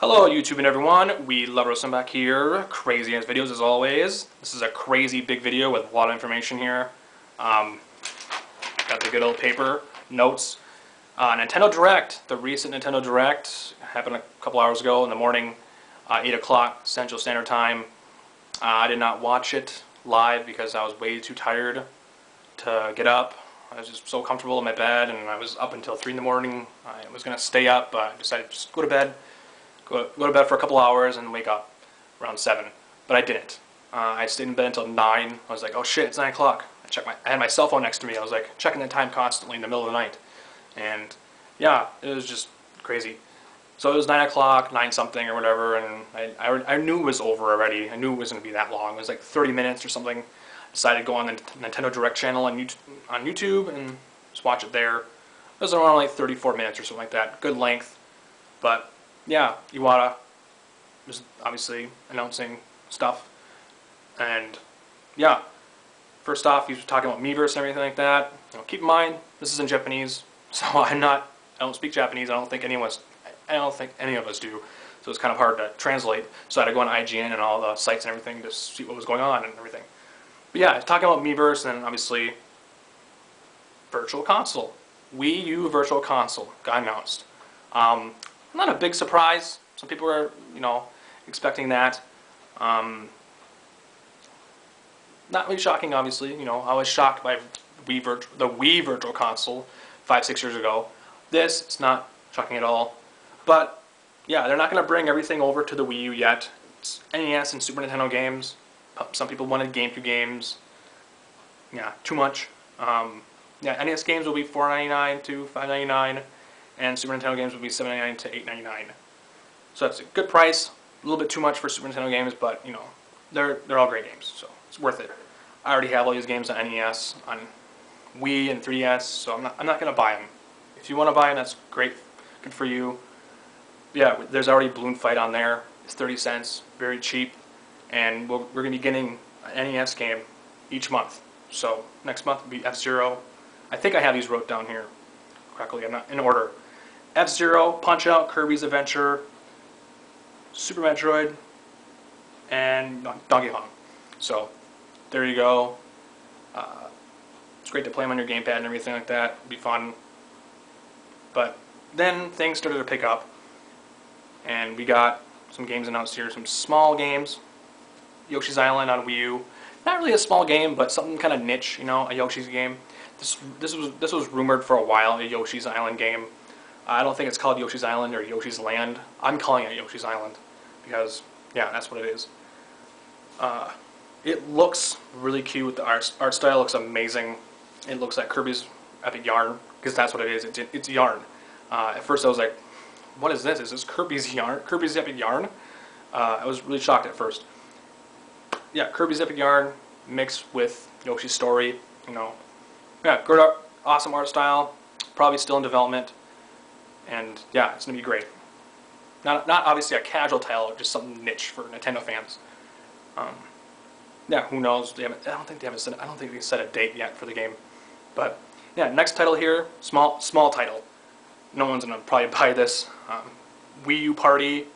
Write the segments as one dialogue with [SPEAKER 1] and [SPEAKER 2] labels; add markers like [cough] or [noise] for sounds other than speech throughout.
[SPEAKER 1] Hello YouTube and everyone, we love back here, crazy ass videos as always. This is a crazy big video with a lot of information here. Um, got the good old paper, notes. Uh, Nintendo Direct, the recent Nintendo Direct happened a couple hours ago in the morning, uh, 8 o'clock Central Standard Time. Uh, I did not watch it live because I was way too tired to get up. I was just so comfortable in my bed and I was up until 3 in the morning. I was going to stay up, but I decided to just go to bed go, go to bed for a couple hours and wake up around 7. But I didn't. Uh, I stayed in bed until 9. I was like, oh shit, it's 9 o'clock. I checked my, I had my cell phone next to me. I was like checking the time constantly in the middle of the night. And yeah, it was just crazy. So it was 9 o'clock, 9 something or whatever, and I, I, I knew it was over already. I knew it wasn't going to be that long. It was like 30 minutes or something. I decided to go on the Nintendo Direct channel on YouTube, on YouTube and just watch it there. It was around like 34 minutes or something like that. Good length. But yeah, Iwata was obviously announcing stuff. And yeah, first off, he was talking about Miiverse and everything like that. You know, keep in mind, this is in Japanese, [laughs] so I'm not, I don't speak Japanese. I don't think any of us, I don't think any of us do. So it's kind of hard to translate. So I had to go on IGN and all the sites and everything to see what was going on and everything. But yeah, talking about Miiverse and obviously Virtual Console. Wii U Virtual Console got announced. Um, not a big surprise. Some people were, you know, expecting that. Um, not really shocking, obviously. You know, I was shocked by Wii the Wii Virtual Console five, six years ago. This, it's not shocking at all. But, yeah, they're not going to bring everything over to the Wii U yet. It's NES and Super Nintendo games. Some people wanted GameCube games. Yeah, too much. Um, yeah, NES games will be $4.99 to $5.99 and Super Nintendo games would be $7.99 to $8.99. So that's a good price. A little bit too much for Super Nintendo games, but you know, they're they're all great games, so it's worth it. I already have all these games on NES, on Wii and 3DS, so I'm not I'm not gonna buy them. If you want to buy them, that's great, good for you. Yeah, there's already Balloon Fight on there. It's 30 cents, very cheap, and we we're gonna be getting an NES game each month. So next month will be F Zero. I think I have these wrote down here correctly. I'm not in order. F-Zero, Punch-Out, Kirby's Adventure, Super Metroid, and Donkey Kong. So, there you go. Uh, it's great to play them on your gamepad and everything like that. It'd be fun. But then things started to pick up, and we got some games announced here, some small games. Yoshi's Island on Wii U. Not really a small game, but something kind of niche, you know, a Yoshi's game. This this was this was rumored for a while, a Yoshi's Island game. I don't think it's called Yoshi's Island or Yoshi's Land. I'm calling it Yoshi's Island because, yeah, that's what it is. Uh, it looks really cute. The art, art style looks amazing. It looks like Kirby's Epic Yarn because that's what it is. It's, it's yarn. Uh, at first I was like, what is this? Is this Kirby's Yarn? Kirby's Epic Yarn? Uh, I was really shocked at first. Yeah, Kirby's Epic Yarn mixed with Yoshi's Story. You know, yeah, good art, awesome art style. Probably still in development. And yeah, it's to be great. Not, not obviously a casual title, just something niche for Nintendo fans. Um, yeah, who knows? They haven't, I don't think they haven't set. I don't think they set a date yet for the game. But yeah, next title here, small small title. No one's gonna probably [laughs] buy this. Um, Wii U Party.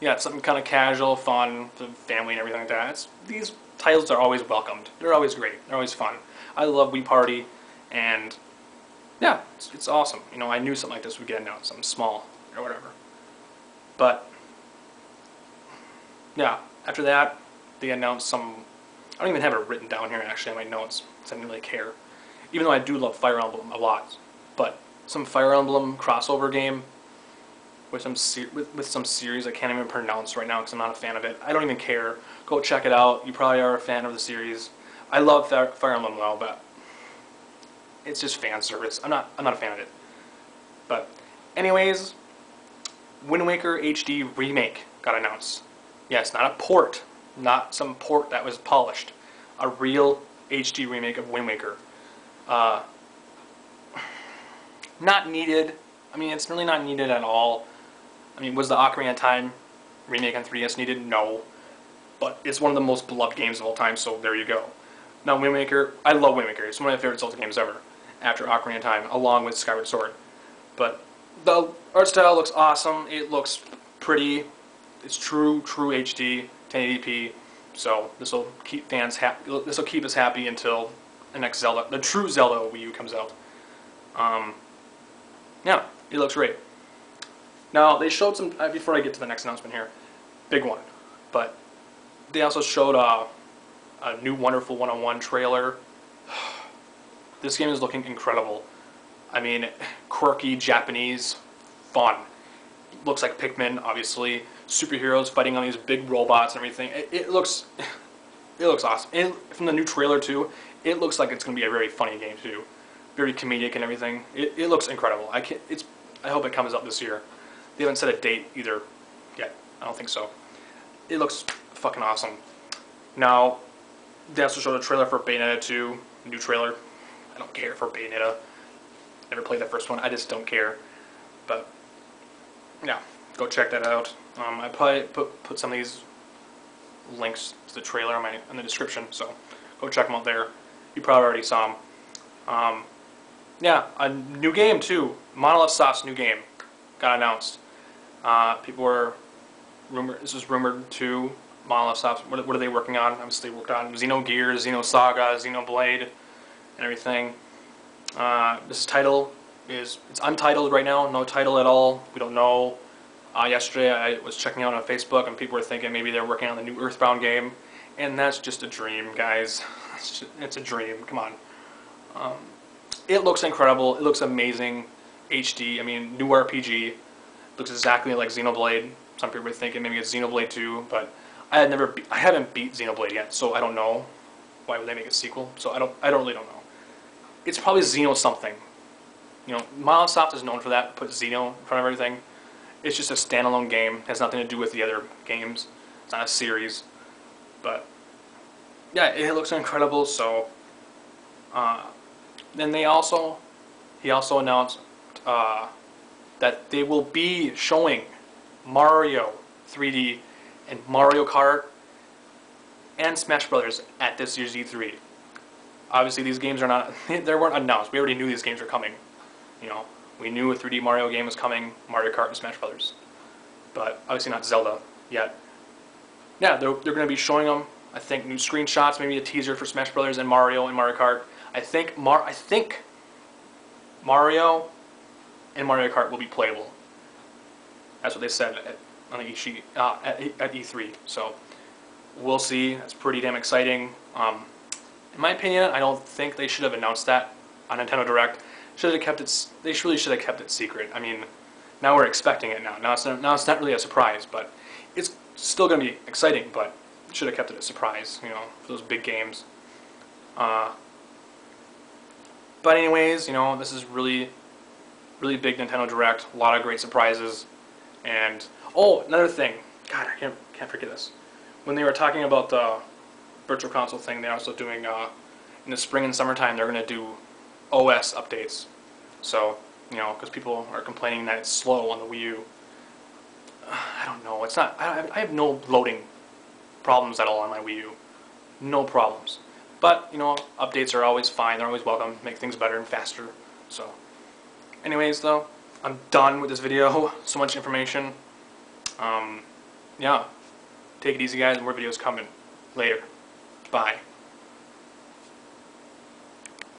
[SPEAKER 1] Yeah, it's something kind of casual, fun, for family and everything like that. It's, these titles are always welcomed. They're always great. They're always fun. I love Wii Party, and yeah, it's, it's awesome. You know, I knew something like this would get announced, something small or whatever. But, yeah, after that, they announced some, I don't even have it written down here actually on my notes, because I didn't really care. Even though I do love Fire Emblem a lot. But, some Fire Emblem crossover game with some with, with some series I can't even pronounce right now because I'm not a fan of it. I don't even care. Go check it out. You probably are a fan of the series. I love Fire Emblem though, but it's just fan service. I'm not I'm not a fan of it. But anyways, Wind Waker HD remake got announced. Yes, not a port, not some port that was polished. A real HD remake of Wind Waker. Uh, not needed. I mean, it's really not needed at all. I mean, was the Ocarina of Time remake on 3DS needed? No. But it's one of the most beloved games of all time, so there you go. Now, Wind Waker, I love Wind Waker. It's one of my favorite Zelda games ever after Ocarina of Time, along with Skyward Sword. But the art style looks awesome. It looks pretty. It's true, true HD, 1080p. So this will keep fans happy. This will keep us happy until the next Zelda, the true Zelda Wii U comes out. Um, yeah, it looks great. Now they showed some. Uh, before I get to the next announcement here, big one, but they also showed uh, a new Wonderful 101 trailer. This game is looking incredible. I mean, quirky Japanese fun. Looks like Pikmin, obviously. Superheroes fighting on these big robots and everything. It, it looks, [laughs] it looks awesome. And from the new trailer too, it looks like it's going to be a very funny game too, very comedic and everything. It, it looks incredible. I can It's. I hope it comes out this year. They haven't set a date either yet. I don't think so. It looks fucking awesome. Now, they also showed a trailer for Bayonetta 2, new trailer. I don't care for Bayonetta. Never played the first one. I just don't care. But yeah, go check that out. Um, I probably put put some of these links to the trailer in, my, in the description, so go check them out there. You probably already saw them. Um, yeah, a new game too. Monolith Soft's new game got announced. Uh, people were rumored. This was rumored to Monolith Soft. What, what are they working on? Obviously, worked on Xenogears, Xenosaga, Xenoblade, and everything. Uh, this title is it's untitled right now. No title at all. We don't know. Uh, yesterday, I was checking out on Facebook, and people were thinking maybe they're working on the new Earthbound game, and that's just a dream, guys. [laughs] It's, just, it's a dream. Come on. Um, it looks incredible. It looks amazing. HD. I mean, new RPG. Looks exactly like Xenoblade. Some people are thinking maybe it's Xenoblade 2, but I had never. I haven't beat Xenoblade yet, so I don't know. Why would they make a sequel? So I don't. I don't really don't know. It's probably Xeno something. You know, Monolith Soft is known for that. Put Xeno in front of everything. It's just a standalone game. It has nothing to do with the other games. It's not a series. But yeah, it looks incredible. So uh, then they also he also announced uh, that they will be showing Mario 3D and Mario Kart and Smash Brothers at this year's E3. Obviously, these games are not [laughs] they weren't announced. We already knew these games were coming. You know, we knew a 3D Mario game was coming, Mario Kart and Smash Brothers, but obviously not Zelda yet. Yeah, they're, they're going to be showing them. I think new screenshots, maybe a teaser for Smash Brothers and Mario and Mario Kart. I think Mar I think Mario and Mario Kart will be playable. That's what they said at, on the E3, uh, at, at E3. So we'll see. That's pretty damn exciting. Um, in my opinion, I don't think they should have announced that on Nintendo Direct. Should have kept it. They really should have kept it secret. I mean, now we're expecting it now. Now it's not, now it's not really a surprise, but it's still going to be exciting. But should have kept it a surprise. You know, for those big games. Uh, but anyways, you know, this is really, really big Nintendo Direct. A lot of great surprises. And oh, another thing. God, I can't can't forget this. When they were talking about the virtual console thing, they're also doing uh, in the spring and summertime. They're going to do OS updates. So you know, because people are complaining that it's slow on the Wii U. [sighs] I don't know. It's not. I, I have no loading problems at all on my Wii U. No problems. But you know, updates are always fine. They're always welcome. Make things better and faster. So, anyways, though, I'm done with this video. [laughs] So much information. Um, yeah. Take it easy, guys. More videos coming later. Bye.